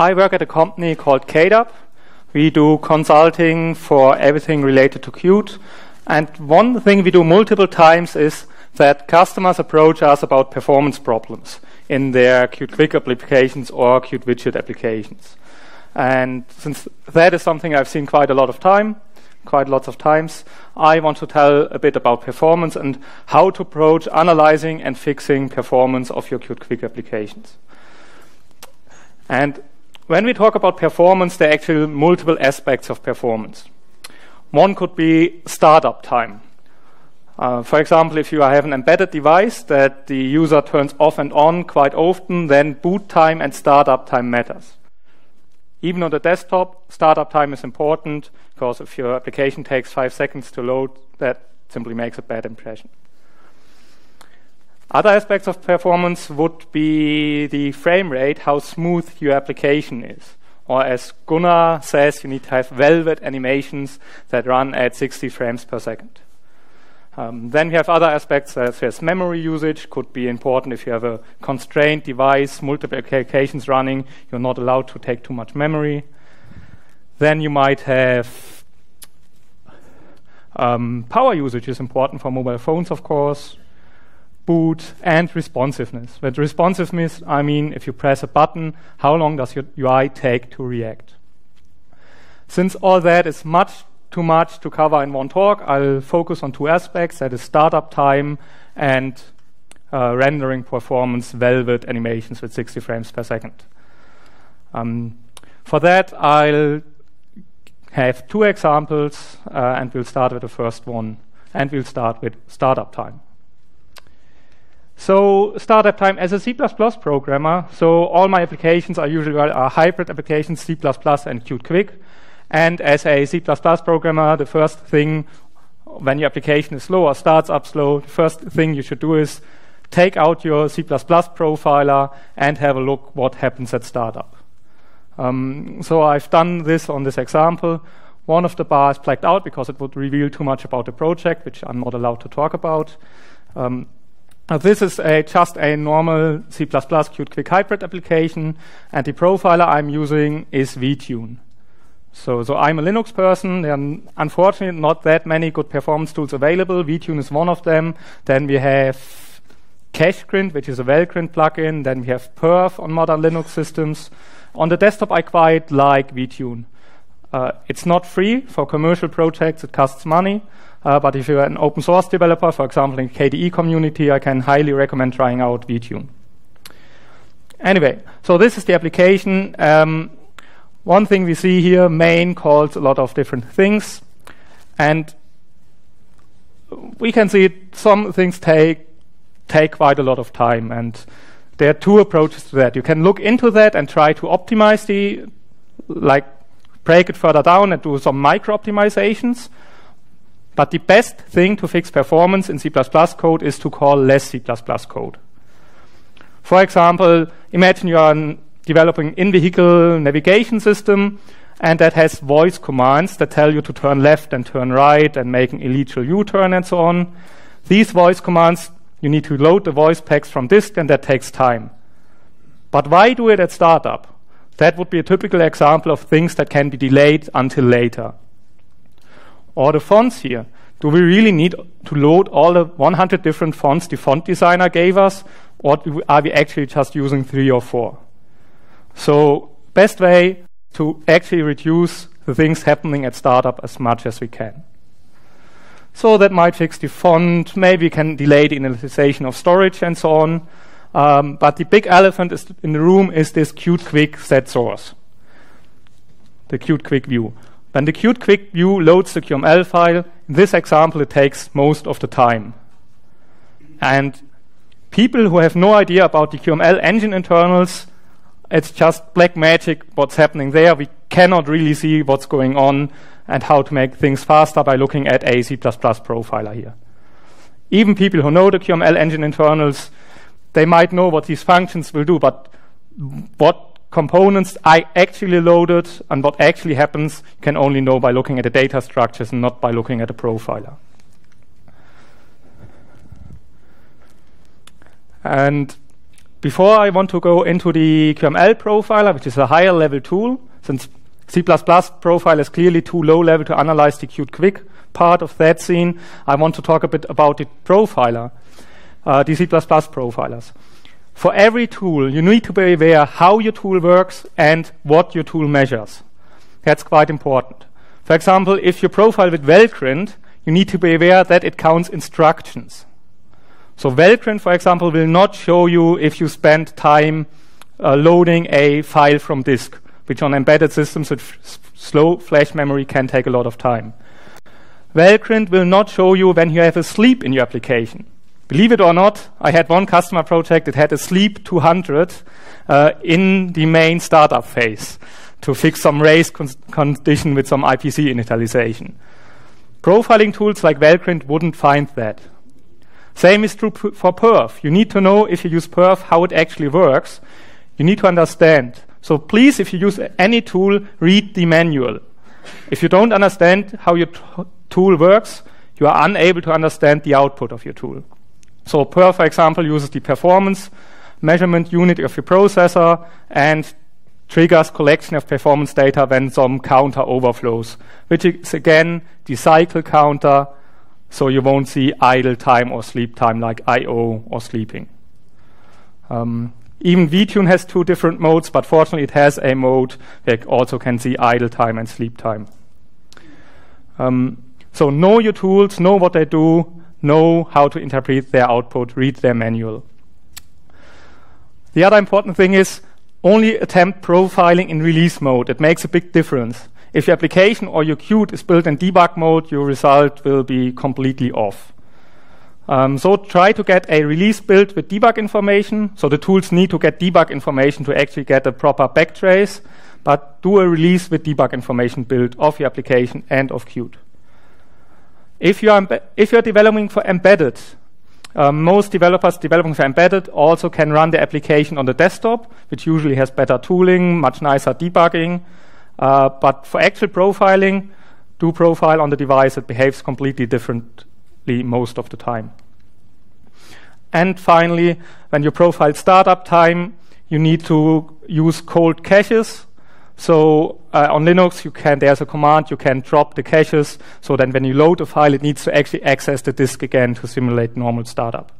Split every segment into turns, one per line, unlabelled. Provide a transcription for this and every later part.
I work at a company called KDAB. We do consulting for everything related to Qt. And one thing we do multiple times is that customers approach us about performance problems in their Qt Quick applications or Qt Widget applications. And since that is something I've seen quite a lot of time, quite lots of times, I want to tell a bit about performance and how to approach analyzing and fixing performance of your Qt Quick applications. And when we talk about performance, there are actually multiple aspects of performance. One could be startup time. Uh, for example, if you have an embedded device that the user turns off and on quite often, then boot time and startup time matters. Even on the desktop, startup time is important because if your application takes five seconds to load, that simply makes a bad impression. Other aspects of performance would be the frame rate, how smooth your application is. Or as Gunnar says, you need to have velvet animations that run at 60 frames per second. Um, then we have other aspects such as memory usage could be important if you have a constrained device, multiple applications running, you're not allowed to take too much memory. Then you might have um, power usage is important for mobile phones, of course. Boot and responsiveness. With responsiveness, I mean if you press a button, how long does your UI take to react? Since all that is much too much to cover in one talk. I'll focus on two aspects that is startup time and uh, rendering performance velvet animations with 60 frames per second. Um, for that, I'll have two examples, uh, and we'll start with the first one, and we'll start with startup time. So startup time as a C++ programmer, so all my applications are usually are hybrid applications, C++ and Qt Quick. And as a C++ programmer, the first thing when your application is slow or starts up slow, the first thing you should do is take out your C++ profiler and have a look what happens at startup. Um, so I've done this on this example. One of the bars blacked out because it would reveal too much about the project, which I'm not allowed to talk about. Um, this is a, just a normal C++ Qt Quick Hybrid application, and the profiler I'm using is vTune. So, so I'm a Linux person. Are unfortunately not that many good performance tools available. vTune is one of them. Then we have CacheGrind, which is a Valgrind plugin. Then we have Perf on modern Linux systems. On the desktop, I quite like vTune. Uh, it's not free for commercial projects. It costs money. Uh, but if you're an open source developer, for example, in the KDE community, I can highly recommend trying out vTune. Anyway, so this is the application. Um, one thing we see here, main calls a lot of different things. And we can see some things take, take quite a lot of time. And there are two approaches to that. You can look into that and try to optimize the, like, break it further down and do some micro optimizations. But the best thing to fix performance in C++ code is to call less C++ code. For example, imagine you're developing an in-vehicle navigation system, and that has voice commands that tell you to turn left and turn right and make an illegal U-turn and so on. These voice commands, you need to load the voice packs from disk, and that takes time. But why do it at startup? That would be a typical example of things that can be delayed until later. Or the fonts here. Do we really need to load all the 100 different fonts the font designer gave us, or are we actually just using three or four? So best way to actually reduce the things happening at startup as much as we can. So that might fix the font, maybe can delay the initialization of storage and so on. Um, but the big elephant in the room is this Qt Quick set source, the Qt Quick view. When the Qt Quick view loads the QML file, in this example, it takes most of the time. And people who have no idea about the QML engine internals it's just black magic what's happening there. We cannot really see what's going on and how to make things faster by looking at a C++ profiler here. Even people who know the QML engine internals, they might know what these functions will do, but what components I actually loaded and what actually happens you can only know by looking at the data structures and not by looking at the profiler. And before I want to go into the QML profiler, which is a higher level tool, since C++ profile is clearly too low level to analyze the Qt Quick part of that scene, I want to talk a bit about the profiler, uh, the C++ profilers. For every tool, you need to be aware how your tool works and what your tool measures. That's quite important. For example, if you profile with Valgrind, you need to be aware that it counts instructions. So Valgrind, for example, will not show you if you spend time uh, loading a file from disk, which on embedded systems with slow flash memory can take a lot of time. Valgrind will not show you when you have a sleep in your application. Believe it or not, I had one customer project that had a sleep 200 uh, in the main startup phase to fix some race con condition with some IPC initialization. Profiling tools like Valgrind wouldn't find that. Same is true for perf. You need to know if you use perf how it actually works. You need to understand. So please, if you use any tool, read the manual. If you don't understand how your tool works, you are unable to understand the output of your tool. So perf, for example, uses the performance measurement unit of your processor and triggers collection of performance data when some counter overflows, which is again the cycle counter, so you won't see idle time or sleep time like I.O. or sleeping. Um, even vTune has two different modes, but fortunately it has a mode that also can see idle time and sleep time. Um, so know your tools, know what they do, know how to interpret their output, read their manual. The other important thing is only attempt profiling in release mode. It makes a big difference. If your application or your Qt is built in debug mode, your result will be completely off. Um, so try to get a release build with debug information. So the tools need to get debug information to actually get a proper backtrace, but do a release with debug information build of your application and of Qt. If you are if you're developing for embedded, um, most developers developing for embedded also can run the application on the desktop, which usually has better tooling, much nicer debugging. Uh, but for actual profiling, do profile on the device, it behaves completely differently most of the time. And finally, when you profile startup time, you need to use cold caches so uh, on Linux, you can there's a command you can drop the caches. So then when you load a file, it needs to actually access the disk again to simulate normal startup.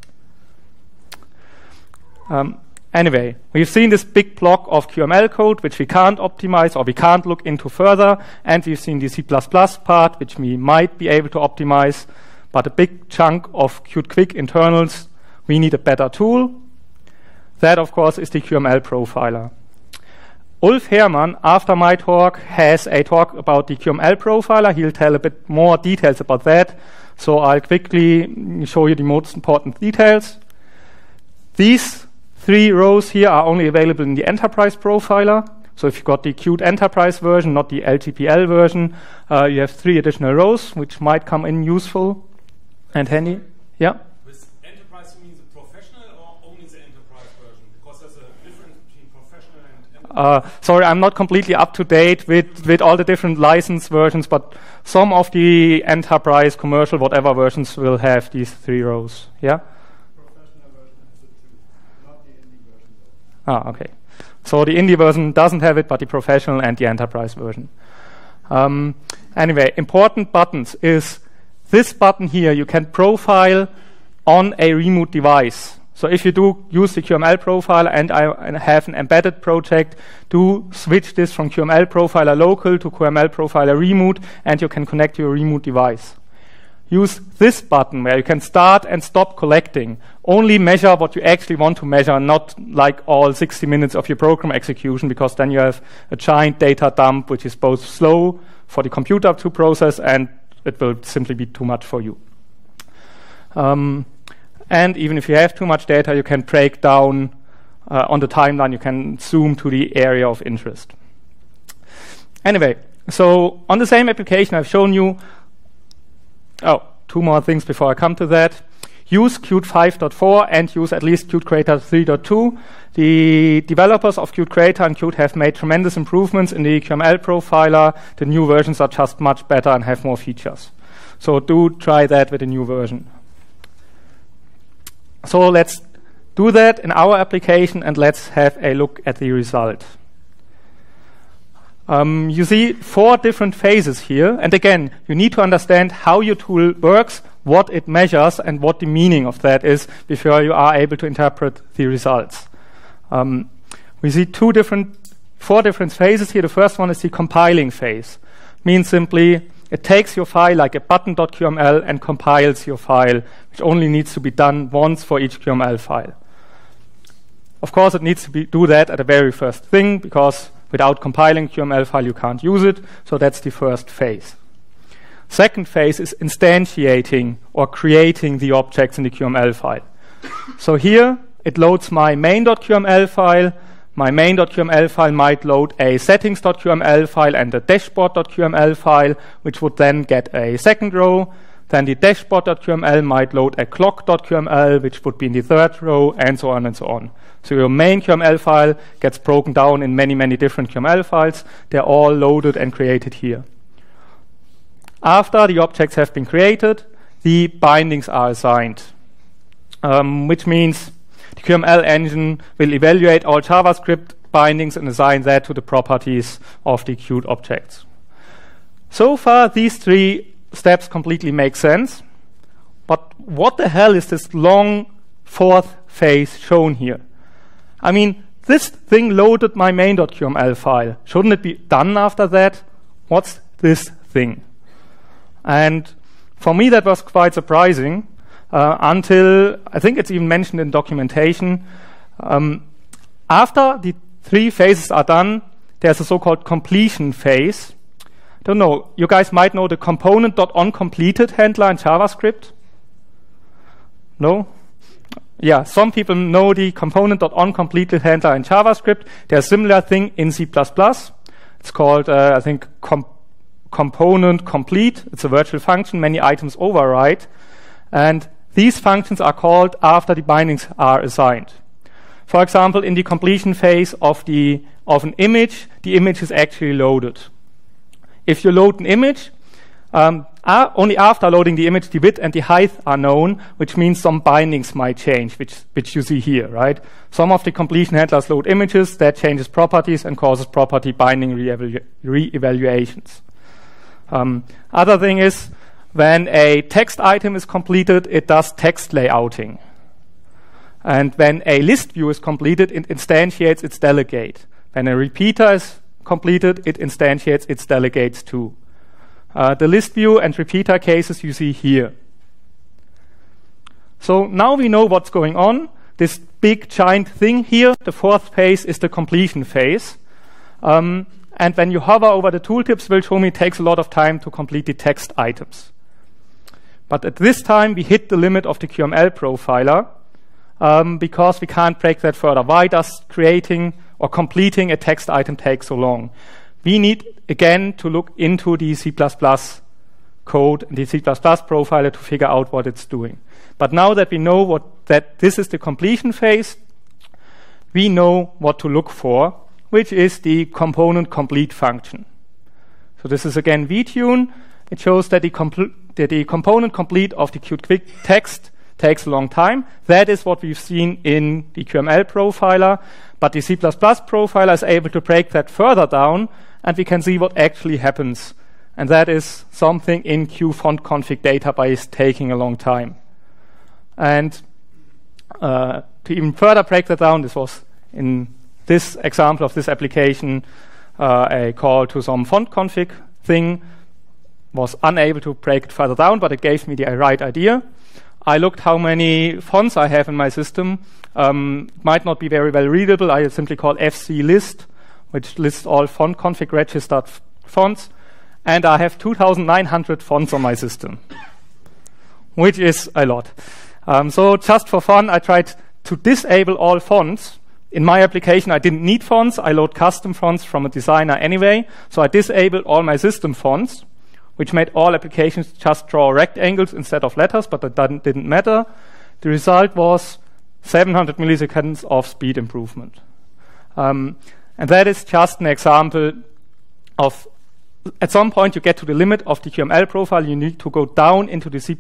Um, anyway, we've seen this big block of QML code which we can't optimize or we can't look into further, and we've seen the C++ part which we might be able to optimize. But a big chunk of Qt Quick internals, we need a better tool. That, of course, is the QML profiler. Ulf Hermann, after my talk, has a talk about the QML profiler. He'll tell a bit more details about that. So I'll quickly show you the most important details. These three rows here are only available in the enterprise profiler. So if you've got the Qt enterprise version, not the LGPL version, uh, you have three additional rows, which might come in useful and handy. Yeah? Uh, sorry, I'm not completely up to date with, with all the different license versions, but some of the enterprise, commercial, whatever versions will have these three rows. Yeah? Ah, okay. So the indie version doesn't have it, but the professional and the enterprise version. Um, anyway, important buttons is this button here. You can profile on a remote device. So if you do use the QML profiler and I have an embedded project, do switch this from QML profiler local to QML profiler remote, and you can connect your remote device. Use this button where you can start and stop collecting. Only measure what you actually want to measure, not like all 60 minutes of your program execution, because then you have a giant data dump, which is both slow for the computer to process and it will simply be too much for you. Um, and even if you have too much data, you can break down uh, on the timeline, you can zoom to the area of interest. Anyway, so on the same application, I've shown you, oh, two more things before I come to that. Use Qt 5.4 and use at least Qt Creator 3.2. The developers of Qt Creator and Qt have made tremendous improvements in the QML profiler. The new versions are just much better and have more features. So do try that with the new version. So let's do that in our application and let's have a look at the result. Um, you see four different phases here. And again, you need to understand how your tool works, what it measures, and what the meaning of that is before you are able to interpret the results. Um, we see two different, four different phases here. The first one is the compiling phase. Means simply it takes your file like a button.qml and compiles your file, which only needs to be done once for each QML file. Of course, it needs to be, do that at the very first thing because without compiling QML file, you can't use it. So that's the first phase. Second phase is instantiating or creating the objects in the QML file. so here it loads my main.qml file my main.qml file might load a settings.qml file and a dashboard.qml file, which would then get a second row. Then the dashboard.qml might load a clock.qml, which would be in the third row, and so on and so on. So your main QML file gets broken down in many, many different QML files. They're all loaded and created here. After the objects have been created, the bindings are assigned, um, which means the QML engine will evaluate all JavaScript bindings and assign that to the properties of the Qt objects. So far, these three steps completely make sense. But what the hell is this long fourth phase shown here? I mean, this thing loaded my main.qml file. Shouldn't it be done after that? What's this thing? And for me, that was quite surprising uh, until I think it's even mentioned in documentation. Um, after the three phases are done, there's a so-called completion phase. Don't know, you guys might know the component.onCompleted handler in JavaScript. No? Yeah, some people know the component.onCompleted handler in JavaScript. There's a similar thing in C++. It's called, uh, I think, com component complete. It's a virtual function, many items override. And these functions are called after the bindings are assigned. For example, in the completion phase of, the, of an image, the image is actually loaded. If you load an image, um, only after loading the image, the width and the height are known, which means some bindings might change, which, which you see here, right? Some of the completion handlers load images, that changes properties and causes property binding re-evaluations. Um, other thing is, when a text item is completed, it does text layouting. And when a list view is completed, it instantiates its delegate. When a repeater is completed, it instantiates its delegates too. Uh, the list view and repeater cases you see here. So now we know what's going on. This big giant thing here, the fourth phase is the completion phase. Um, and when you hover over the tooltips, will show me it takes a lot of time to complete the text items. But at this time, we hit the limit of the QML profiler um, because we can't break that further. Why does creating or completing a text item take so long? We need, again, to look into the C++ code, and the C++ profiler to figure out what it's doing. But now that we know what, that this is the completion phase, we know what to look for, which is the component complete function. So this is again vtune. It shows that the, that the component complete of the Qt Quick text takes a long time. That is what we've seen in the QML profiler, but the C++ profiler is able to break that further down, and we can see what actually happens. And that is something in qfontconfig database taking a long time. And uh, to even further break that down, this was in this example of this application uh, a call to some font config thing was unable to break it further down, but it gave me the right idea. I looked how many fonts I have in my system. Um, might not be very well readable. I simply call fc list, which lists all font config registered fonts. And I have 2,900 fonts on my system, which is a lot. Um, so just for fun, I tried to disable all fonts. In my application, I didn't need fonts. I load custom fonts from a designer anyway. So I disabled all my system fonts which made all applications just draw rectangles instead of letters, but that didn't matter. The result was 700 milliseconds of speed improvement. Um, and that is just an example of at some point you get to the limit of the QML profile, you need to go down into the C++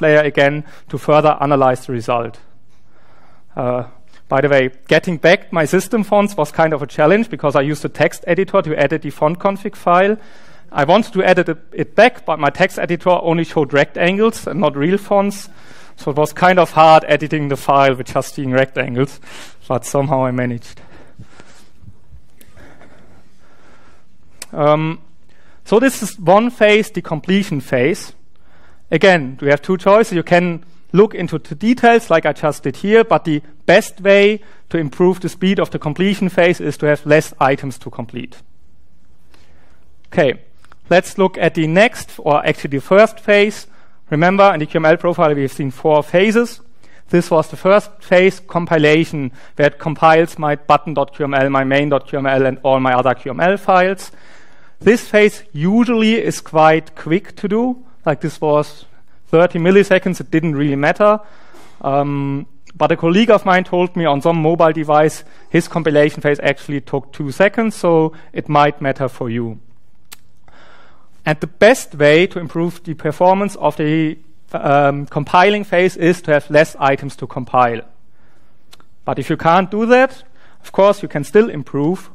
layer again to further analyze the result. Uh, By the way, getting back my system fonts was kind of a challenge because I used a text editor to edit the font config file. I wanted to edit it back, but my text editor only showed rectangles and not real fonts. So it was kind of hard editing the file with just seeing rectangles, but somehow I managed. Um, so this is one phase, the completion phase. Again, we have two choices. You can look into the details like I just did here, but the best way to improve the speed of the completion phase is to have less items to complete. Okay, let's look at the next, or actually the first phase. Remember, in the QML profile, we've seen four phases. This was the first phase, compilation, where it compiles my button.qml, my main.qml, and all my other QML files. This phase usually is quite quick to do. Like this was 30 milliseconds, it didn't really matter. Um, but a colleague of mine told me on some mobile device, his compilation phase actually took two seconds, so it might matter for you. And the best way to improve the performance of the um, compiling phase is to have less items to compile. But if you can't do that, of course, you can still improve.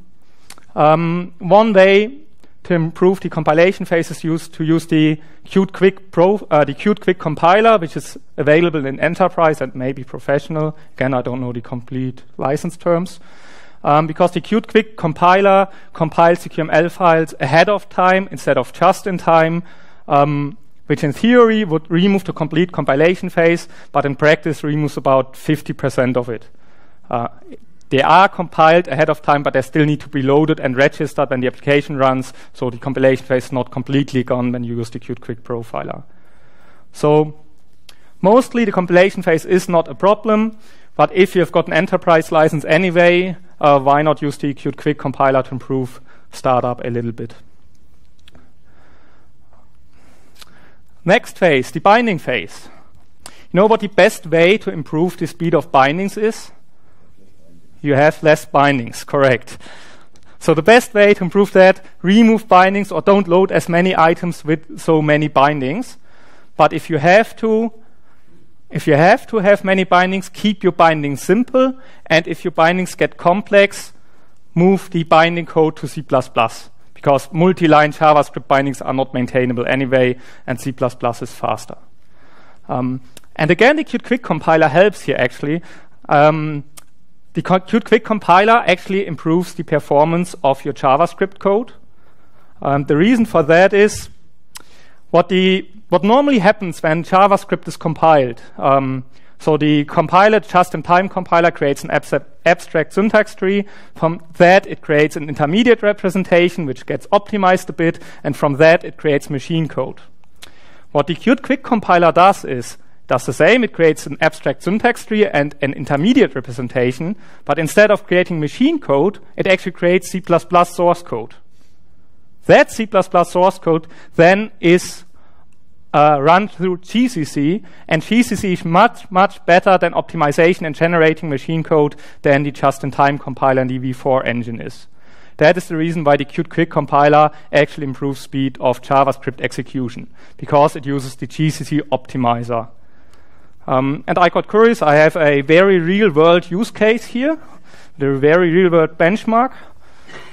Um, one way to improve the compilation phase is used to use the Qt Quick Pro, uh, the Qt Quick compiler, which is available in enterprise and maybe professional. Again, I don't know the complete license terms. Um, because the Qt Quick compiler compiles the QML files ahead of time instead of just in time, um, which in theory would remove the complete compilation phase, but in practice removes about 50% of it. Uh, they are compiled ahead of time, but they still need to be loaded and registered when the application runs, so the compilation phase is not completely gone when you use the Qt Quick profiler. So mostly the compilation phase is not a problem, but if you've got an enterprise license anyway, uh, why not use the Qt Quick compiler to improve startup a little bit? Next phase, the binding phase. You know what the best way to improve the speed of bindings is? you have less bindings, correct. So the best way to improve that, remove bindings or don't load as many items with so many bindings. But if you have to, if you have to have many bindings, keep your bindings simple. And if your bindings get complex, move the binding code to C++ because multi-line JavaScript bindings are not maintainable anyway, and C++ is faster. Um, and again, the Qt Quick compiler helps here actually. Um, the Qt Quick compiler actually improves the performance of your JavaScript code. Um, the reason for that is what the what normally happens when JavaScript is compiled. Um, so the compiler, just-in-time compiler, creates an abstract syntax tree. From that, it creates an intermediate representation, which gets optimized a bit, and from that, it creates machine code. What the Qt Quick compiler does is does the same. It creates an abstract syntax tree and an intermediate representation, but instead of creating machine code, it actually creates C++ source code. That C++ source code then is uh, run through GCC, and GCC is much, much better than optimization and generating machine code than the just-in-time compiler and the V4 engine is. That is the reason why the Qt Quick compiler actually improves speed of JavaScript execution, because it uses the GCC optimizer. Um, and I got curious. I have a very real world use case here, the very real world benchmark.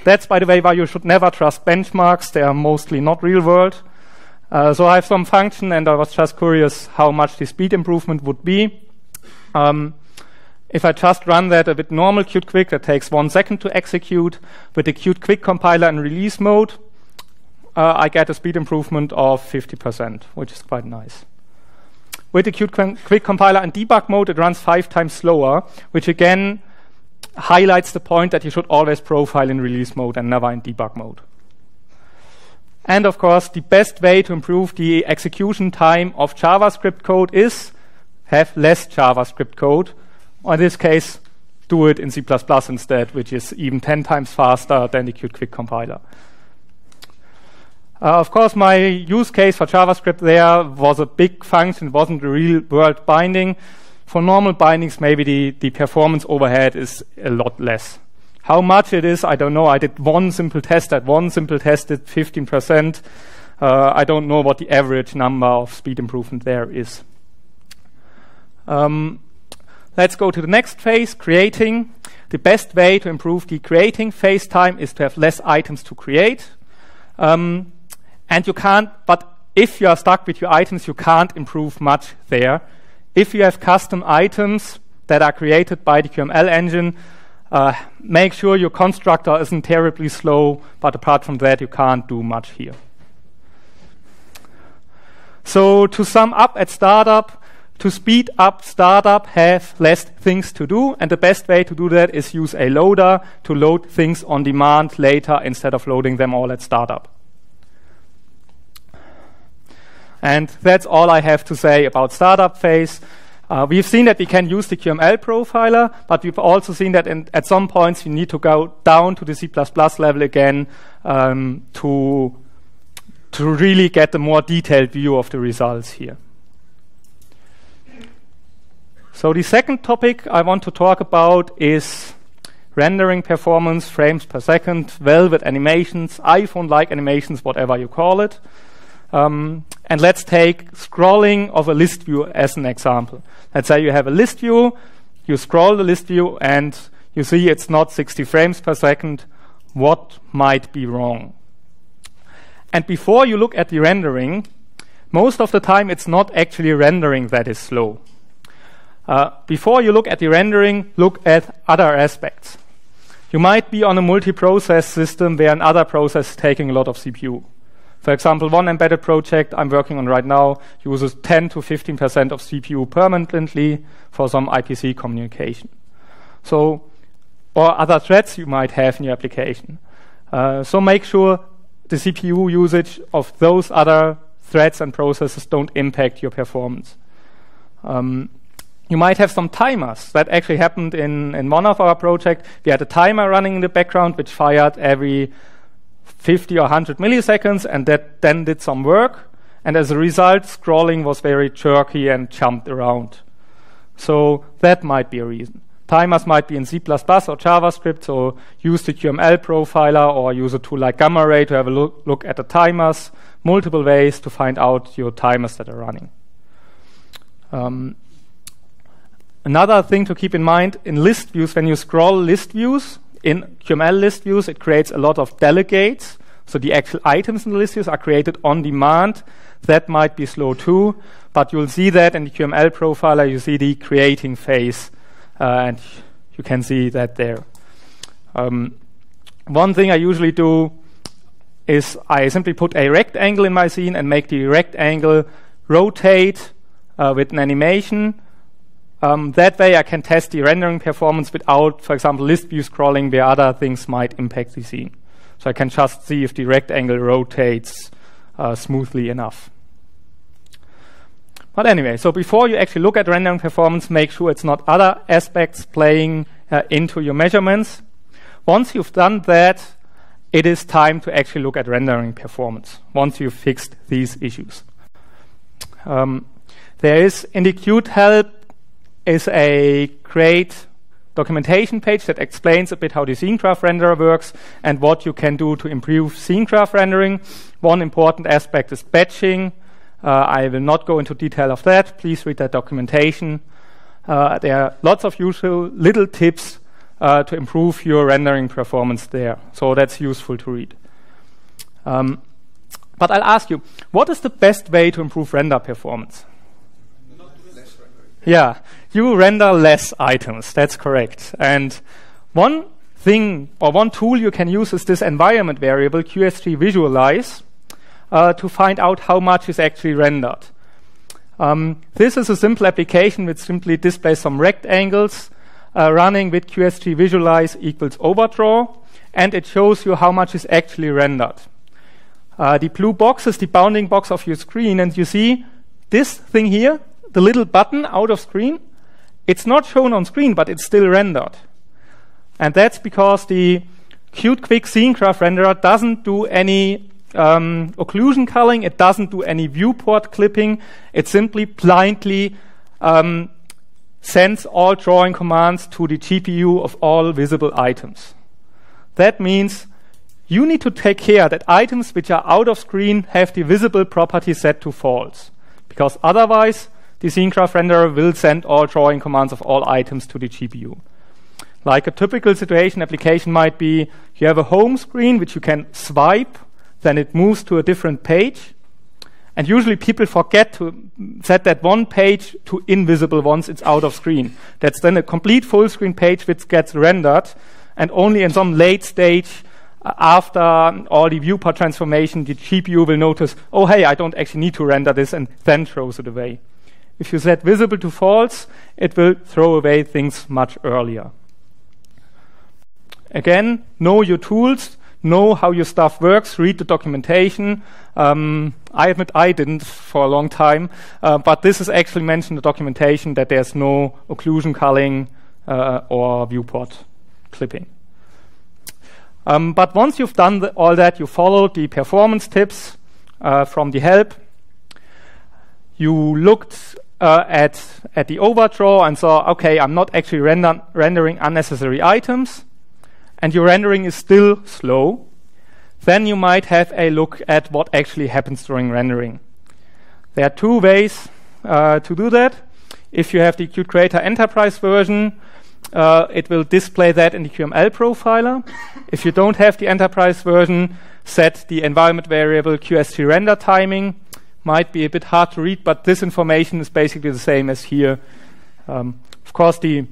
That's, by the way, why you should never trust benchmarks. They are mostly not real world. Uh, so I have some function, and I was just curious how much the speed improvement would be. Um, if I just run that with normal Qt Quick, that takes one second to execute. With the Qt Quick compiler in release mode, uh, I get a speed improvement of 50%, which is quite nice. With the Qt Quick compiler in debug mode, it runs five times slower, which again highlights the point that you should always profile in release mode and never in debug mode. And of course, the best way to improve the execution time of JavaScript code is have less JavaScript code. Or in this case, do it in C++ instead, which is even 10 times faster than the Qt Quick compiler. Uh, of course, my use case for JavaScript there was a big function, it wasn't a real world binding. For normal bindings, maybe the, the performance overhead is a lot less. How much it is, I don't know. I did one simple test. That one simple test did 15%. Uh, I don't know what the average number of speed improvement there is. Um, let's go to the next phase, creating. The best way to improve the creating phase time is to have less items to create. Um, and you can't, but if you are stuck with your items, you can't improve much there. If you have custom items that are created by the QML engine, uh, make sure your constructor isn't terribly slow, but apart from that, you can't do much here. So to sum up at startup, to speed up startup, have less things to do, and the best way to do that is use a loader to load things on demand later instead of loading them all at startup. And that's all I have to say about startup phase. Uh, we've seen that we can use the QML profiler, but we've also seen that in, at some points you need to go down to the C++ level again um, to, to really get a more detailed view of the results here. So the second topic I want to talk about is rendering performance, frames per second, velvet animations, iPhone-like animations, whatever you call it. Um, and let's take scrolling of a list view as an example. Let's say you have a list view, you scroll the list view, and you see it's not 60 frames per second. What might be wrong? And before you look at the rendering, most of the time it's not actually rendering that is slow. Uh, before you look at the rendering, look at other aspects. You might be on a multi-process system where another process is taking a lot of CPU. For example, one embedded project I'm working on right now uses 10 to 15% of CPU permanently for some IPC communication. So, or other threads you might have in your application. Uh, so make sure the CPU usage of those other threads and processes don't impact your performance. Um, you might have some timers. That actually happened in, in one of our projects. We had a timer running in the background which fired every 50 or 100 milliseconds, and that then did some work. And as a result, scrolling was very jerky and jumped around. So that might be a reason. Timers might be in C++ or JavaScript, so use the QML profiler or use a tool like GammaRay to have a look, look at the timers, multiple ways to find out your timers that are running. Um, another thing to keep in mind in list views, when you scroll list views, in QML list views, it creates a lot of delegates. So the actual items in the list views are created on demand. That might be slow too, but you'll see that in the QML profiler, you see the creating phase, uh, and you can see that there. Um, one thing I usually do is I simply put a rectangle in my scene and make the rectangle rotate uh, with an animation um, that way I can test the rendering performance without, for example, list view scrolling where other things might impact the scene. So I can just see if the rectangle rotates uh, smoothly enough. But anyway, so before you actually look at rendering performance, make sure it's not other aspects playing uh, into your measurements. Once you've done that, it is time to actually look at rendering performance, once you've fixed these issues. Um, there is in the Qt help is a great documentation page that explains a bit how the scene graph renderer works and what you can do to improve scene graph rendering. One important aspect is batching. Uh, I will not go into detail of that. Please read that documentation. Uh, there are lots of useful little tips uh, to improve your rendering performance there. So that's useful to read. Um, but I'll ask you, what is the best way to improve render performance? Yeah, you render less items. That's correct. And one thing or one tool you can use is this environment variable QSG visualize uh, to find out how much is actually rendered. Um, this is a simple application which simply displays some rectangles uh, running with QSG visualize equals overdraw, and it shows you how much is actually rendered. Uh, the blue box is the bounding box of your screen, and you see this thing here the little button out of screen, it's not shown on screen, but it's still rendered. And that's because the Qt Quick Scene Graph renderer doesn't do any um, occlusion culling, it doesn't do any viewport clipping, it simply blindly um, sends all drawing commands to the GPU of all visible items. That means you need to take care that items which are out of screen have the visible property set to false, because otherwise the scene graph renderer will send all drawing commands of all items to the GPU. Like a typical situation application might be you have a home screen which you can swipe, then it moves to a different page. And usually people forget to set that one page to invisible once it's out of screen. That's then a complete full screen page which gets rendered and only in some late stage uh, after all the viewport transformation, the GPU will notice, oh, hey, I don't actually need to render this and then throws it away. If you set visible to false, it will throw away things much earlier. Again, know your tools, know how your stuff works, read the documentation. Um, I admit I didn't for a long time, uh, but this is actually mentioned in the documentation that there's no occlusion culling uh, or viewport clipping. Um, but once you've done the, all that, you followed the performance tips uh, from the help. You looked uh, at at the overdraw and saw, okay, I'm not actually render rendering unnecessary items, and your rendering is still slow. Then you might have a look at what actually happens during rendering. There are two ways uh, to do that. If you have the Qt Creator Enterprise version, uh, it will display that in the QML profiler. if you don't have the enterprise version, set the environment variable QSG render timing. Might be a bit hard to read, but this information is basically the same as here. Um, of course, the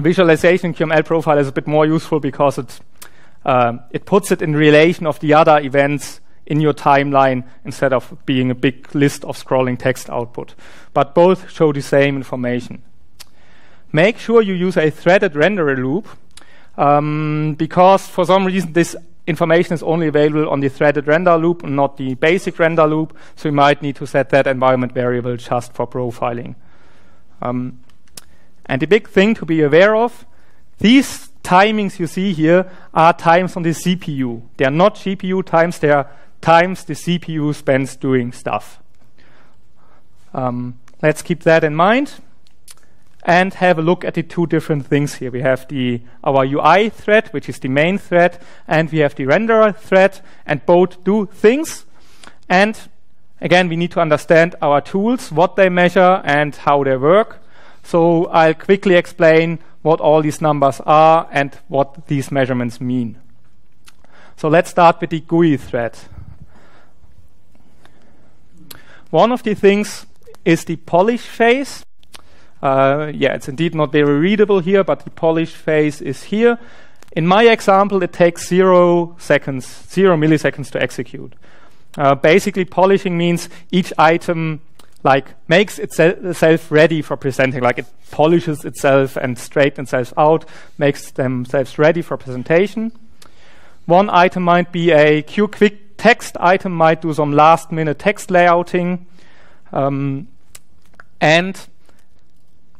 visualization QML profile is a bit more useful because it uh, it puts it in relation of the other events in your timeline instead of being a big list of scrolling text output. But both show the same information. Make sure you use a threaded renderer loop um, because for some reason this information is only available on the threaded render loop and not the basic render loop. So you might need to set that environment variable just for profiling. Um, and the big thing to be aware of, these timings you see here are times on the CPU. They are not GPU times, they are times the CPU spends doing stuff. Um, let's keep that in mind and have a look at the two different things here. We have the our UI thread, which is the main thread, and we have the renderer thread, and both do things. And again, we need to understand our tools, what they measure, and how they work. So I'll quickly explain what all these numbers are and what these measurements mean. So let's start with the GUI thread. One of the things is the polish phase. Uh, yeah, it's indeed not very readable here, but the polish phase is here. In my example, it takes zero seconds, zero milliseconds to execute. Uh, basically, polishing means each item like makes itself ready for presenting, like it polishes itself and straightens itself out, makes themselves ready for presentation. One item might be a Q quick text item, might do some last minute text layouting. Um, and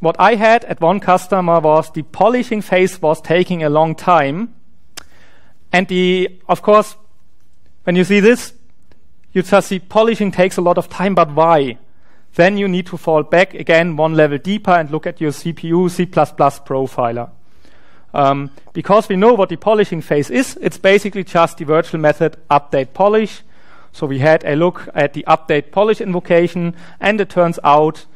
what I had at one customer was the polishing phase was taking a long time. And the, of course, when you see this, you just see polishing takes a lot of time, but why? Then you need to fall back again one level deeper and look at your CPU C++ profiler. Um, because we know what the polishing phase is, it's basically just the virtual method update polish. So we had a look at the update polish invocation, and it turns out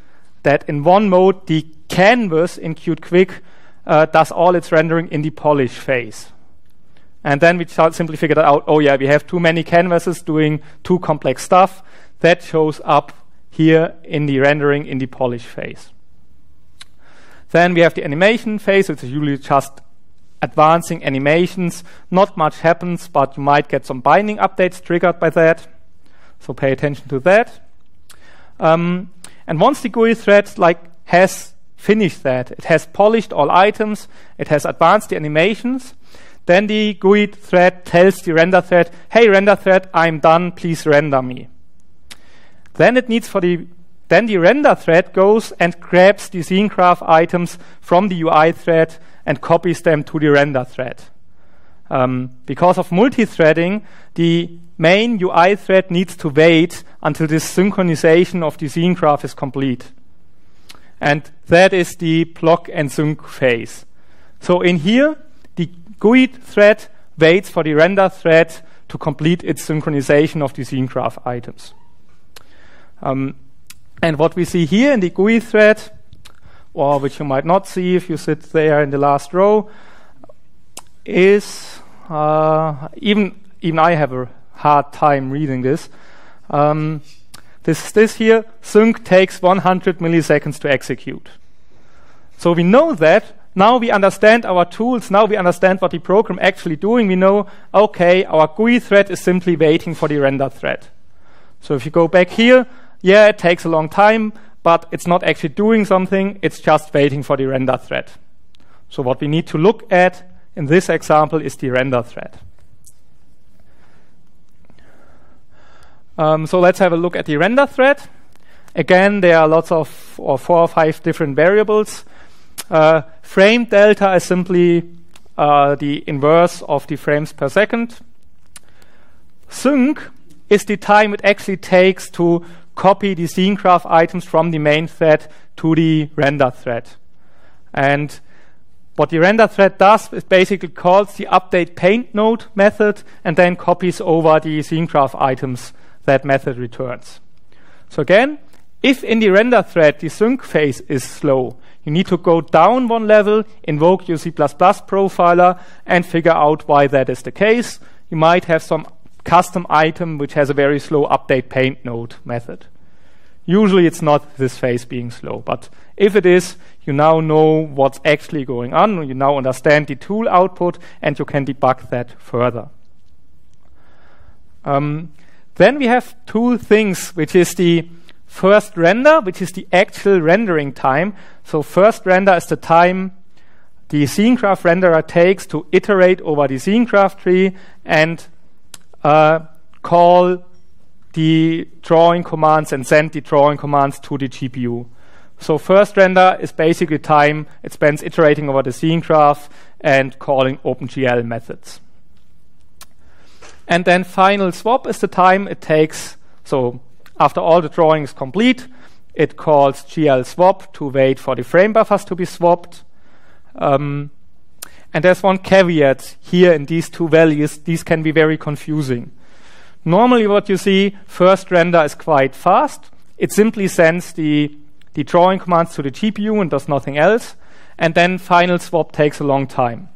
that in one mode, the canvas in Qt Quick uh, does all its rendering in the polish phase. And then we simply figured out, oh yeah, we have too many canvases doing too complex stuff. That shows up here in the rendering in the polish phase. Then we have the animation phase, which is usually just advancing animations. Not much happens, but you might get some binding updates triggered by that. So pay attention to that. Um, and once the GUI thread like has finished that, it has polished all items, it has advanced the animations, then the GUI thread tells the render thread, hey render thread, I'm done, please render me. Then it needs for the then the render thread goes and grabs the scene graph items from the UI thread and copies them to the render thread. Um, because of multi-threading, the main UI thread needs to wait until this synchronization of the scene graph is complete. And that is the block and sync phase. So in here, the GUI thread waits for the render thread to complete its synchronization of the scene graph items. Um, And what we see here in the GUI thread, or which you might not see if you sit there in the last row, is uh, even even I have a hard time reading this. Um, this this here sync takes 100 milliseconds to execute. So we know that now we understand our tools. Now we understand what the program actually doing. We know okay, our GUI thread is simply waiting for the render thread. So if you go back here, yeah, it takes a long time, but it's not actually doing something. It's just waiting for the render thread. So what we need to look at in this example is the render thread. Um, so let's have a look at the render thread. Again, there are lots of or four or five different variables. Uh, frame delta is simply uh, the inverse of the frames per second. Sync is the time it actually takes to copy the scene graph items from the main thread to the render thread. And what the render thread does is basically calls the update paint node method and then copies over the scene graph items that method returns. So again, if in the render thread the sync phase is slow, you need to go down one level, invoke your C++ profiler, and figure out why that is the case. You might have some custom item which has a very slow update paint node method. Usually it's not this phase being slow, but if it is, you now know what's actually going on, you now understand the tool output, and you can debug that further. Um, then we have two things, which is the first render, which is the actual rendering time. So first render is the time the scene graph renderer takes to iterate over the scene graph tree and uh, call the drawing commands and send the drawing commands to the GPU. So first render is basically time it spends iterating over the scene graph and calling OpenGL methods. And then final swap is the time it takes. So after all the drawing is complete, it calls GL swap to wait for the frame buffers to be swapped. Um, and there's one caveat here in these two values. These can be very confusing. Normally what you see, first render is quite fast. It simply sends the, the drawing commands to the GPU and does nothing else. And then final swap takes a long time.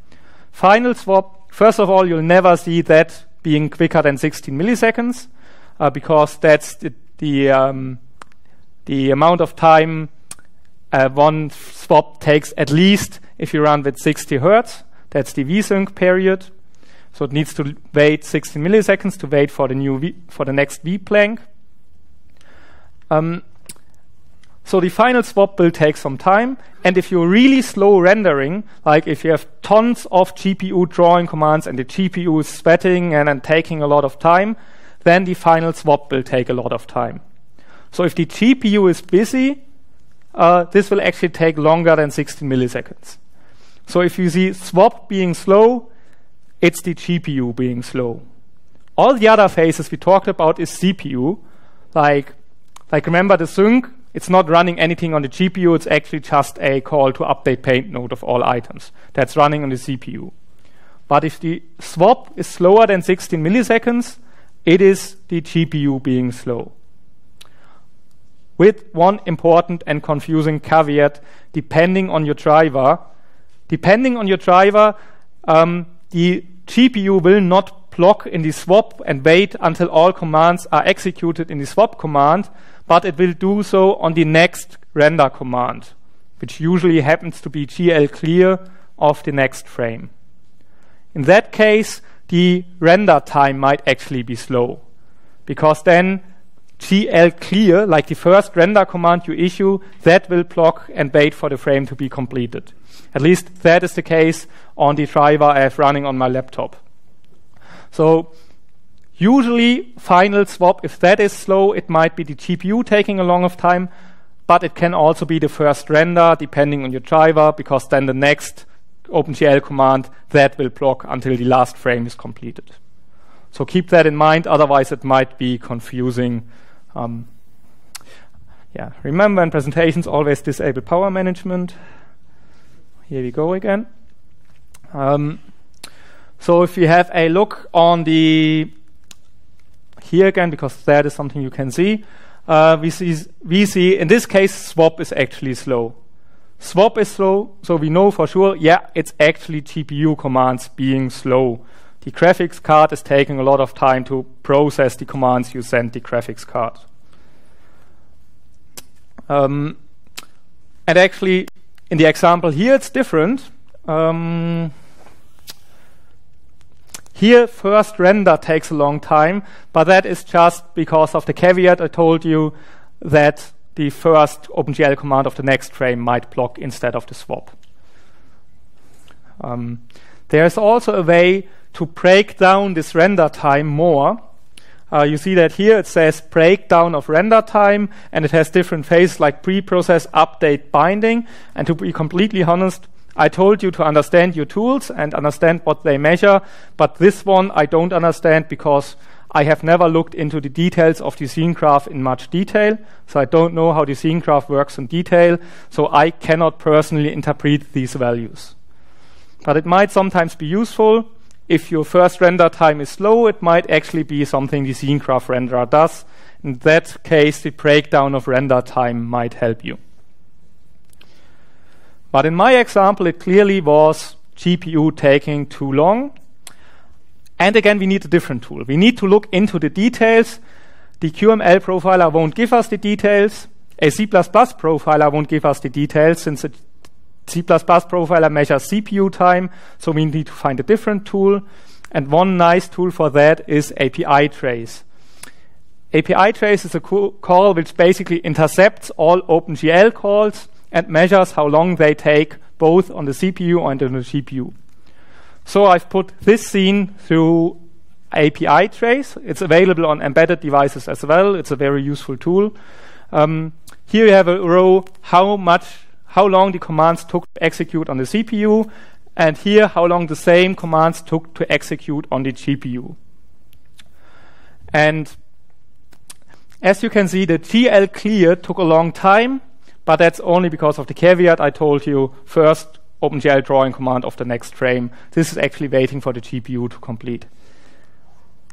Final swap, first of all, you'll never see that being quicker than 16 milliseconds uh, because that's the, the, um, the amount of time uh, one swap takes at least if you run with 60 hertz. That's the vsync period. So it needs to wait 16 milliseconds to wait for the new v, for the next vblank. Um, so the final swap will take some time. And if you're really slow rendering, like if you have tons of GPU drawing commands and the GPU is sweating and, and taking a lot of time, then the final swap will take a lot of time. So if the GPU is busy, uh, this will actually take longer than 16 milliseconds. So if you see swap being slow, it's the GPU being slow. All the other phases we talked about is CPU. Like, like remember the sync, it's not running anything on the GPU, it's actually just a call to update paint node of all items. That's running on the CPU. But if the swap is slower than 16 milliseconds, it is the GPU being slow. With one important and confusing caveat, depending on your driver, depending on your driver, um, the GPU will not block in the swap and wait until all commands are executed in the swap command, but it will do so on the next render command, which usually happens to be GL clear of the next frame. In that case, the render time might actually be slow, because then GL clear, like the first render command you issue, that will block and wait for the frame to be completed. At least that is the case on the driver I have running on my laptop. So usually final swap, if that is slow, it might be the GPU taking a long of time, but it can also be the first render depending on your driver, because then the next OpenGL command that will block until the last frame is completed. So keep that in mind, otherwise it might be confusing. Um, yeah, remember in presentations always disable power management. Here we go again. Um, so if you have a look on the here again, because that is something you can see, uh, we, see, we see in this case swap is actually slow. Swap is slow, so we know for sure, yeah, it's actually GPU commands being slow. The graphics card is taking a lot of time to process the commands you send the graphics card. Um, and actually, in the example here, it's different. Um, here, first render takes a long time, but that is just because of the caveat I told you that the first OpenGL command of the next frame might block instead of the swap. Um, there's also a way to break down this render time more. Uh, you see that here it says breakdown of render time, and it has different phases like pre-process, update, binding. And to be completely honest, I told you to understand your tools and understand what they measure, but this one I don't understand because I have never looked into the details of the scene graph in much detail, so I don't know how the scene graph works in detail, so I cannot personally interpret these values. But it might sometimes be useful. If your first render time is slow, it might actually be something the scene graph renderer does. In that case, the breakdown of render time might help you. But in my example, it clearly was GPU taking too long. And again, we need a different tool. We need to look into the details. The QML profiler won't give us the details. A C++ profiler won't give us the details since a C++ profiler measures CPU time, so we need to find a different tool. And one nice tool for that is API trace. API trace is a call which basically intercepts all OpenGL calls and measures how long they take both on the CPU and on the GPU. So I've put this scene through API trace. It's available on embedded devices as well. It's a very useful tool. Um, here you have a row how much, how long the commands took to execute on the CPU, and here how long the same commands took to execute on the GPU. And as you can see, the GL clear took a long time but that's only because of the caveat I told you. First, OpenGL drawing command of the next frame. This is actually waiting for the GPU to complete.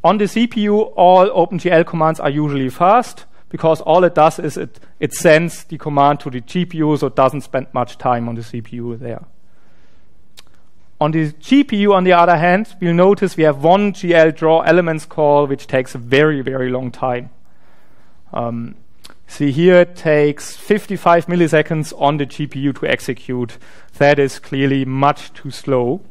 On the CPU, all OpenGL commands are usually fast because all it does is it, it sends the command to the GPU, so it doesn't spend much time on the CPU there. On the GPU, on the other hand, we'll notice we have one GL draw elements call, which takes a very, very long time. Um, See here it takes 55 milliseconds on the GPU to execute. That is clearly much too slow.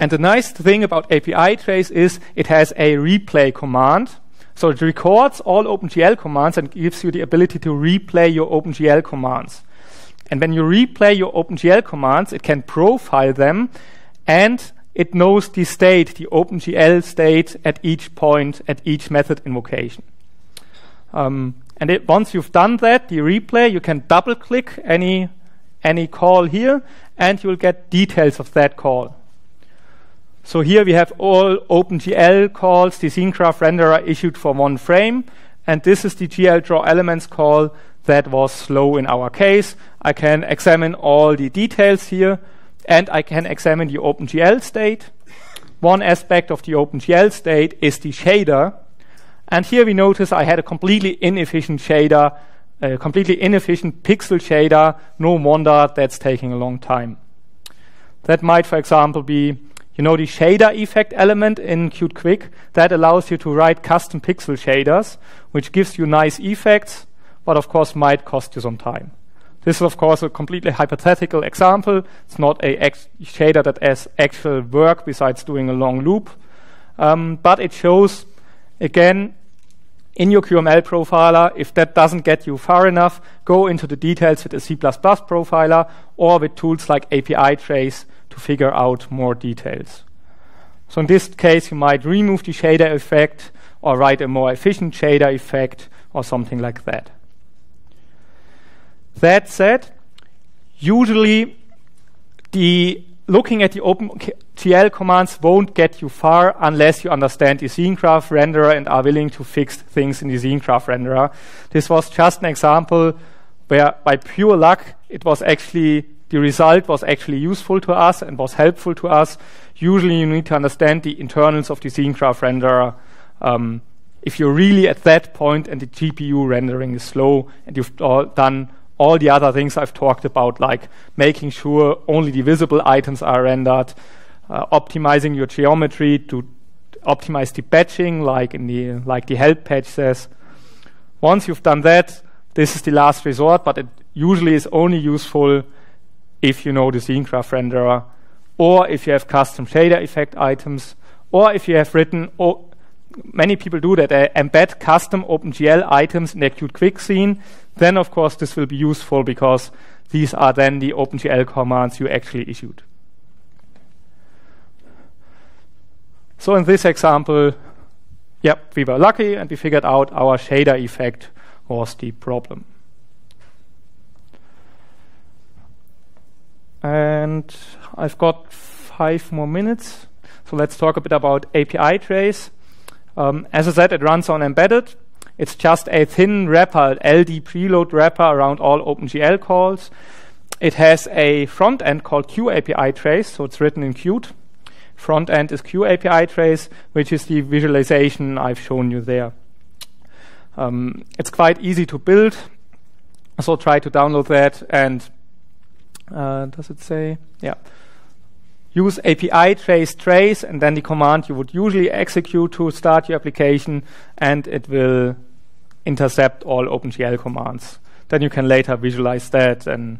And the nice thing about API trace is it has a replay command. So it records all OpenGL commands and gives you the ability to replay your OpenGL commands. And when you replay your OpenGL commands, it can profile them and it knows the state, the OpenGL state at each point, at each method invocation. Um, and it, once you've done that, the replay, you can double click any, any call here, and you'll get details of that call. So here we have all OpenGL calls, the scene graph renderer issued for one frame, and this is the GL draw elements call that was slow in our case. I can examine all the details here, and I can examine the OpenGL state. One aspect of the OpenGL state is the shader, and here we notice I had a completely inefficient shader, a completely inefficient pixel shader. No wonder that's taking a long time. That might, for example, be you know the shader effect element in Qt Quick that allows you to write custom pixel shaders, which gives you nice effects, but of course might cost you some time. This is of course a completely hypothetical example. It's not a shader that has actual work besides doing a long loop, um, but it shows again in your QML profiler. If that doesn't get you far enough, go into the details with a C++ profiler or with tools like API trace to figure out more details. So in this case, you might remove the shader effect or write a more efficient shader effect or something like that. That said, usually the looking at the OpenGL commands won't get you far unless you understand the graph renderer and are willing to fix things in the graph renderer. This was just an example where by pure luck it was actually the result was actually useful to us and was helpful to us. Usually you need to understand the internals of the graph renderer um, if you're really at that point and the GPU rendering is slow and you've all done all the other things I've talked about, like making sure only the visible items are rendered, uh, optimizing your geometry to optimize the batching, like in the like the help patch says. Once you've done that, this is the last resort, but it usually is only useful if you know the scene graph renderer, or if you have custom shader effect items, or if you have written. Many people do that. They embed custom OpenGL items in their Qt Quick scene. Then, of course, this will be useful because these are then the OpenGL commands you actually issued. So in this example, yep, we were lucky and we figured out our shader effect was the problem. And I've got five more minutes. So let's talk a bit about API trace. Um, as I said, it runs on embedded. It's just a thin wrapper, LD preload wrapper around all OpenGL calls. It has a front end called QAPI trace, so it's written in Qt front end is QAPI trace, which is the visualization I've shown you there. Um, it's quite easy to build, so try to download that and uh, does it say? Yeah. Use API trace trace and then the command you would usually execute to start your application and it will intercept all OpenGL commands. Then you can later visualize that and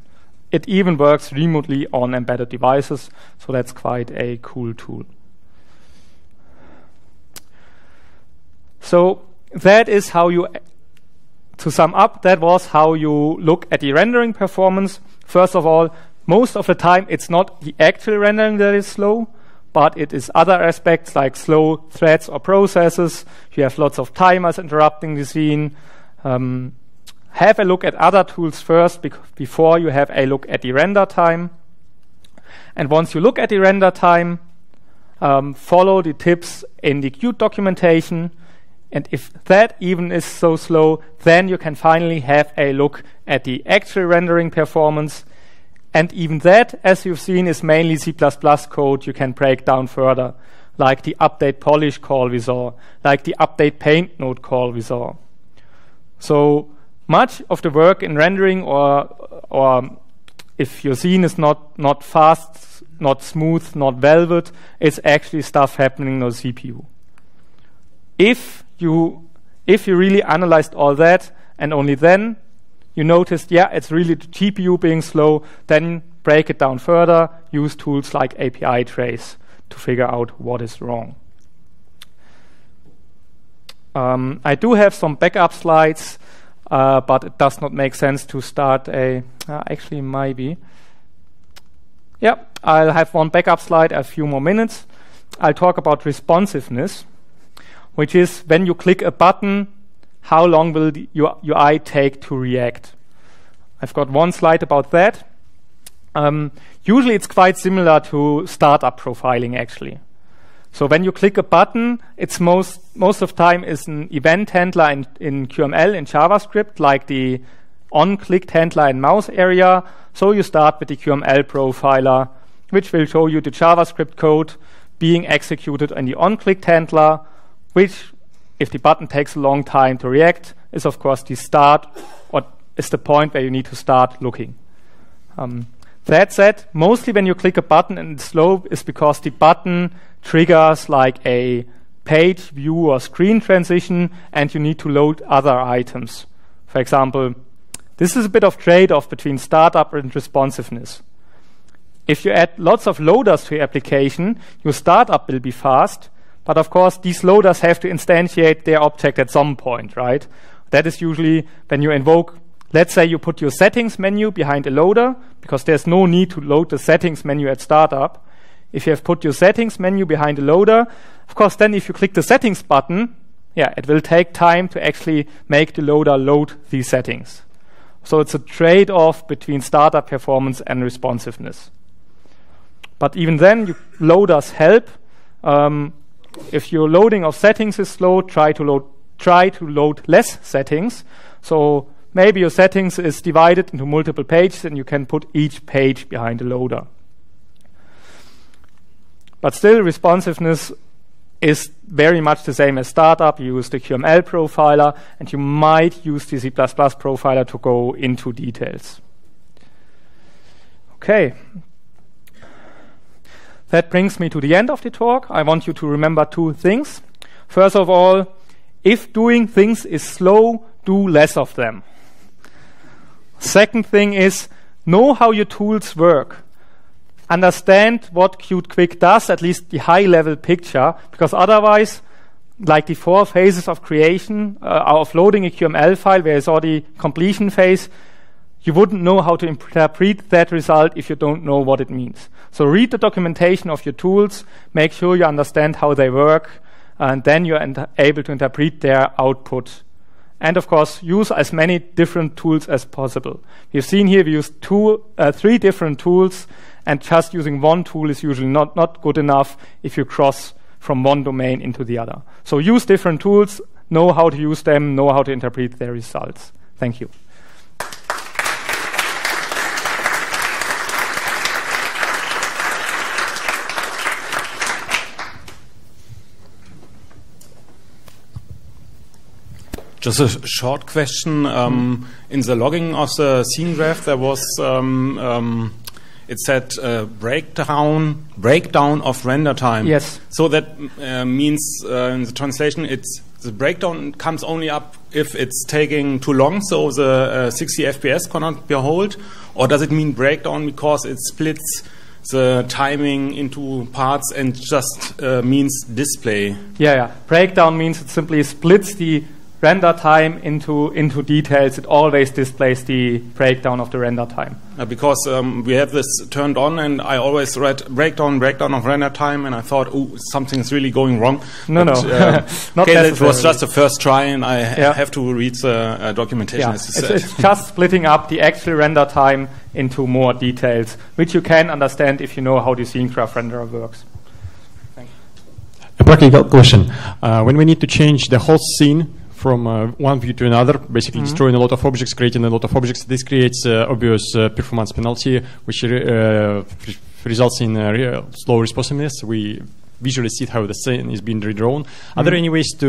it even works remotely on embedded devices, so that's quite a cool tool. So that is how you, to sum up, that was how you look at the rendering performance. First of all, most of the time it's not the actual rendering that is slow, but it is other aspects like slow threads or processes. You have lots of timers interrupting the scene. Um, have a look at other tools first before you have a look at the render time. And once you look at the render time, um, follow the tips in the Qt documentation. And if that even is so slow, then you can finally have a look at the actual rendering performance. And even that, as you've seen, is mainly C++ code you can break down further, like the update polish call we saw, like the update paint node call we saw. So much of the work in rendering or or if your scene is not not fast, not smooth, not velvet, it's actually stuff happening on the CPU. If you if you really analyzed all that and only then you noticed, yeah, it's really the GPU being slow, then break it down further, use tools like API trace to figure out what is wrong. Um, I do have some backup slides uh, but it does not make sense to start a, uh, actually maybe. Yeah, I'll have one backup slide, a few more minutes. I'll talk about responsiveness, which is when you click a button, how long will your UI take to react? I've got one slide about that. Um, usually it's quite similar to startup profiling actually. So when you click a button, it's most most of time is an event handler in, in QML in JavaScript, like the on-clicked handler in mouse area. So you start with the QML profiler, which will show you the JavaScript code being executed on the on-clicked handler, which, if the button takes a long time to react, is of course the start or is the point where you need to start looking. Um, that said, mostly when you click a button and it's slow is because the button triggers like a page view or screen transition and you need to load other items. For example, this is a bit of trade-off between startup and responsiveness. If you add lots of loaders to your application, your startup will be fast, but of course these loaders have to instantiate their object at some point, right? That is usually when you invoke Let's say you put your settings menu behind a loader because there's no need to load the settings menu at startup. If you have put your settings menu behind a loader, of course, then if you click the settings button, yeah, it will take time to actually make the loader load these settings. So it's a trade-off between startup performance and responsiveness. But even then, you, loaders help. Um, if your loading of settings is slow, try to load try to load less settings. So Maybe your settings is divided into multiple pages and you can put each page behind a loader. But still, responsiveness is very much the same as startup. You use the QML profiler, and you might use the C++ profiler to go into details. Okay. That brings me to the end of the talk. I want you to remember two things. First of all, if doing things is slow, do less of them. Second thing is, know how your tools work. Understand what Qt Quick does, at least the high level picture, because otherwise, like the four phases of creation, uh, of loading a QML file, where is the completion phase, you wouldn't know how to interpret that result if you don't know what it means. So read the documentation of your tools, make sure you understand how they work, and then you're able to interpret their output. And of course, use as many different tools as possible. You've seen here we use two, uh, three different tools, and just using one tool is usually not, not good enough if you cross from one domain into the other. So use different tools, know how to use them, know how to interpret their results. Thank you.
Just a short question. Um, in the logging of the scene graph, there was um, um, it said uh, breakdown breakdown of render time.
Yes.
So that uh, means uh, in the translation, it's the breakdown comes only up if it's taking too long, so the uh, 60 FPS cannot be hold, or does it mean breakdown because it splits? the timing into parts and just uh, means display.
Yeah, yeah. Breakdown means it simply splits the render time into, into details, it always displays the breakdown of the render time.
Uh, because um, we have this turned on, and I always read breakdown, breakdown of render time, and I thought, oh, something's really going wrong.
No,
but,
no,
uh,
not
okay, it was just the first try, and I ha
yeah.
have to read the uh, documentation.
Yeah.
As
It's,
you said.
it's just splitting up the actual render time into more details, which you can understand if you know how the scene graph renderer works.
A practical question. Uh, when we need to change the whole scene from uh, one view to another, basically
Mhm.
destroying a lot of objects, creating a lot of objects, this creates uh, obvious uh, performance penalty, which uh, re- results in uh, slow responsiveness. We visually see how the scene is being redrawn. Are there
Mhm.
any ways to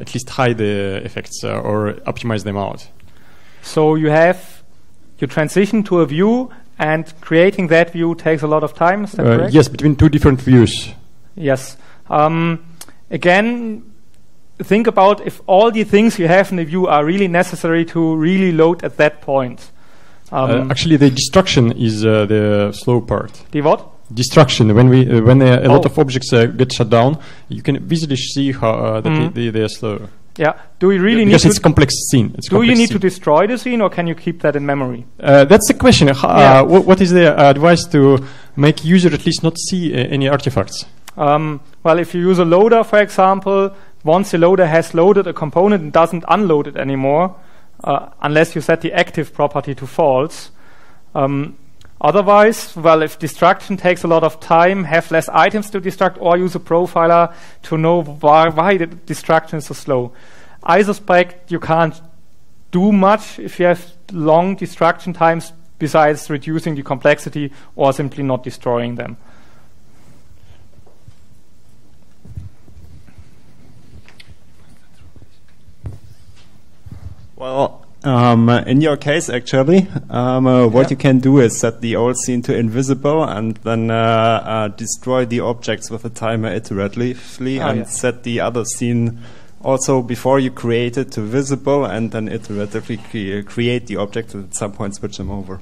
at least hide the effects uh, or optimize them out?
So you have you transition to a view, and creating that view takes a lot of time. Is that
Uh,
correct?
yes, between two different views.
Yes. Um, again, think about if all the things you have in the view are really necessary to really load at that point. Um,
Uh, actually, the destruction is uh, the slow part.
the what?
Destruction. When we uh, when uh, a lot
Oh.
of objects uh, get shut down, you can visually see how uh, that
Mhm.
they, they are slow.
Yeah. Do we really
because
need
it's
to?
complex scene. It's
Do you
complex
need to destroy the scene, or can you keep that in memory?
Uh, that's the question. Uh,
Yeah.
wh- what is the advice to make user at least not see uh, any artifacts?
Um, well, if you use a loader, for example, once the loader has loaded a component and doesn't unload it anymore, uh, unless you set the active property to false. Um, otherwise, well, if destruction takes a lot of time, have less items to destruct, or use a profiler to know why, why the destruction is so slow. I suspect you can't do much if you have long destruction times besides reducing the complexity or simply not destroying them.
Well, um, in your case, actually, um, uh, what
Yeah.
you can do is set the old scene to invisible and then uh, uh, destroy the objects with a timer iteratively
Ah,
and
yeah.
set the other scene also before you create it to visible and then iteratively cre- create the objects and at some point switch them over.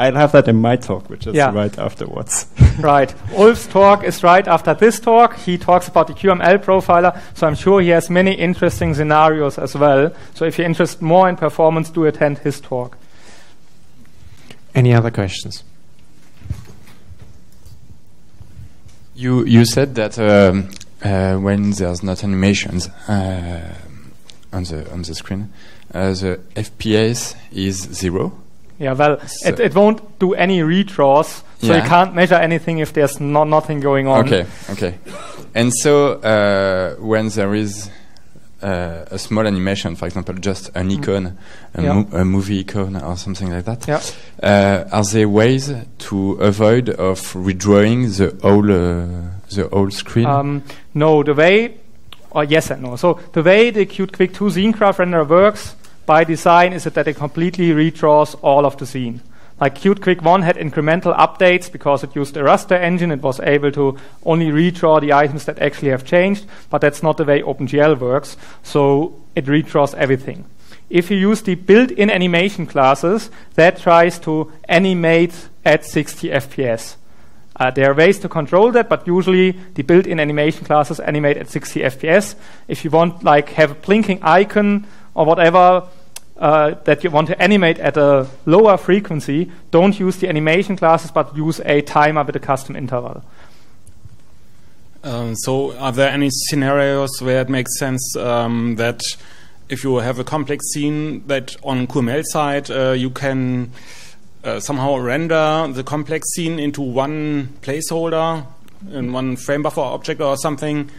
I'll have that in my talk, which is
Yeah.
right afterwards.
Right. Ulf's talk is right after this talk. He talks about the QML profiler, so I'm sure he has many interesting scenarios as well. So if you're interested more in performance, do attend his talk.
Any other questions? You you said that um, uh, when there's not animations uh, on the on the screen, uh, the FPS is zero.
Yeah, well,
So-
it, it won't do any redraws, so you can't measure anything if there's no, nothing going on.
Okay, okay. And so uh, when there is uh, a small animation, for example, just an icon, a,
Yeah.
mo- a movie icon or something like that.
Yeah.
Uh, are there ways to avoid of redrawing the whole uh, the whole screen?
Um, no, the way, or yes and no. So the way the Qt Quick 2 scene graph renderer works by design is it that it completely redraws all of the scene. Like Qt Quick 1 had incremental updates because it used a raster engine. It was able to only redraw the items that actually have changed, but that's not the way OpenGL works. So it redraws everything. If you use the built-in animation classes, that tries to animate at 60 FPS. Uh, there are ways to control that, but usually the built-in animation classes animate at 60 FPS. If you want, like, have a blinking icon or whatever uh, that you want to animate at a lower frequency, don't use the animation classes, but use a timer with a custom interval.
Um, so, are there any scenarios where it makes sense um, that if you have a complex scene, that on QML side uh, you can uh, somehow render the complex scene into one placeholder in one frame buffer object or something,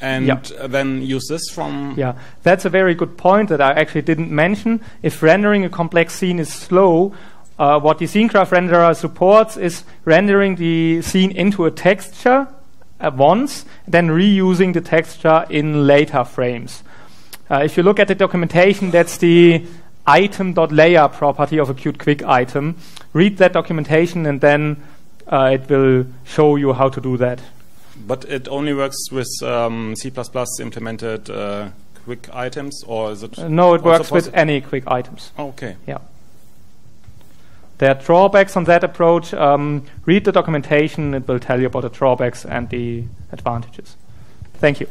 and uh, then use this from
Yeah, that's a very good point that I actually didn't mention. If rendering a complex scene is slow, uh, what the scene graph renderer supports is rendering the scene into a texture at once, then reusing the texture in later frames. Uh, if you look at the documentation, that's the item.layer property of a Qt Quick item. Read that documentation and then uh, it will show you how to do that.
But it only works with um, C++ implemented uh, quick items, or is it?
Uh, no, it works with any quick items.
Okay.
Yeah. There are drawbacks on that approach. Um, read the documentation, it will tell you about the drawbacks and the advantages. Thank you.